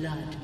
blood.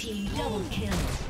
Team double kill.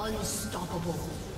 Unstoppable.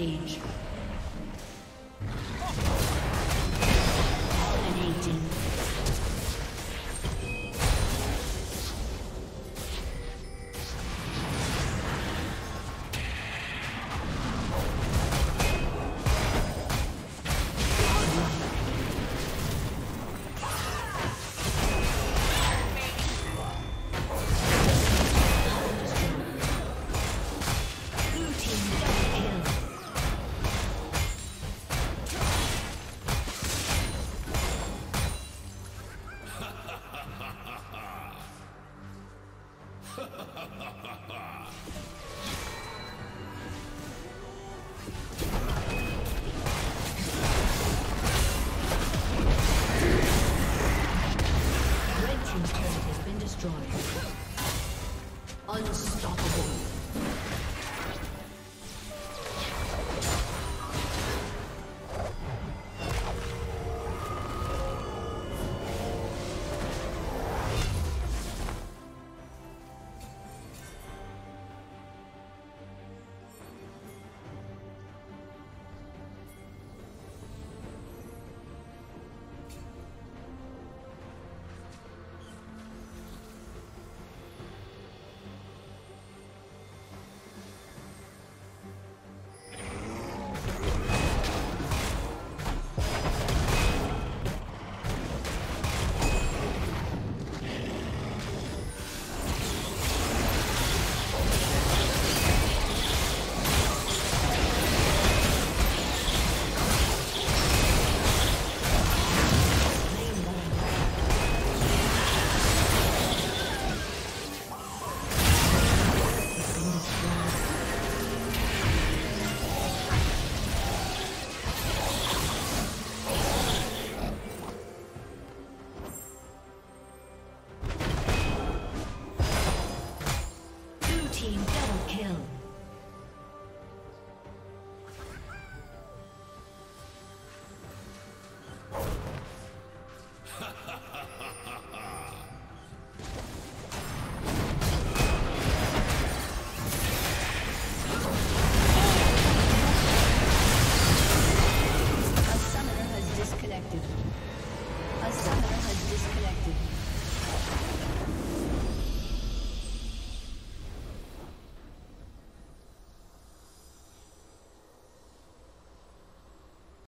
Rampage. destroyed. Unstoppable.